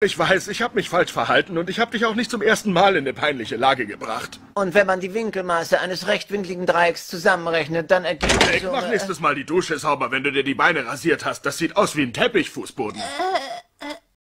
Ich weiß, ich habe mich falsch verhalten und ich habe dich auch nicht zum ersten Mal in eine peinliche Lage gebracht. Und wenn man die Winkelmaße eines rechtwinkligen Dreiecks zusammenrechnet, dann ergibt Ich so... mach nächstes Mal die Dusche sauber, wenn du dir die Beine rasiert hast. Das sieht aus wie ein Teppichfußboden. Äh,